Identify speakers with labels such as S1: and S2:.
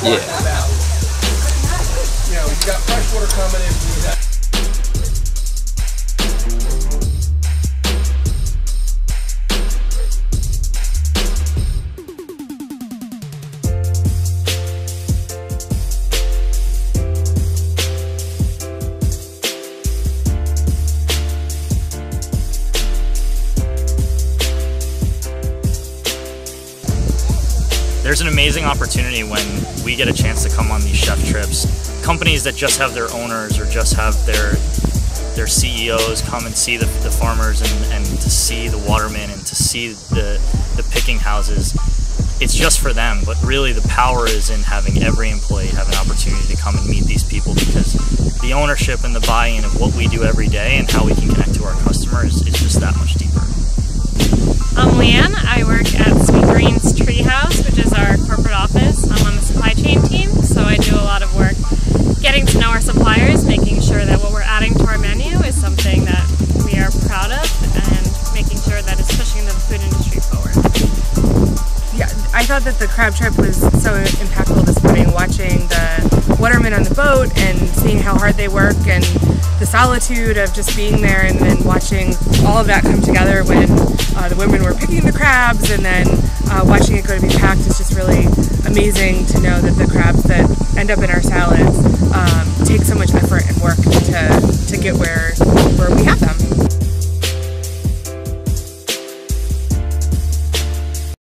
S1: talking
S2: Yeah.
S1: about. You know, you got fresh water coming in.
S3: There's an amazing opportunity when we get a chance to come on these chef trips. Companies that just have their owners or just have their their CEOs come and see the, the farmers and, and to see the watermen and to see the, the picking houses. It's just for them, but really the power is in having every employee have an opportunity to come and meet these people because the ownership and the buy-in of what we do every day and how we can connect to our customers is just that much deeper.
S4: Corporate office. I'm on the supply chain team, so I do a lot of work getting to know our suppliers, making sure that what we're adding to our menu is something that we are proud of, and making sure that it's pushing the food industry forward.
S5: Yeah, I thought that the crab trip was so impactful this morning, watching the watermen on the boat and seeing how hard they work and the solitude of just being there and then watching all of that come together when uh, the women were picking the crabs and then uh, watching it go to be packed is just really amazing to know that the crabs that end up in our salads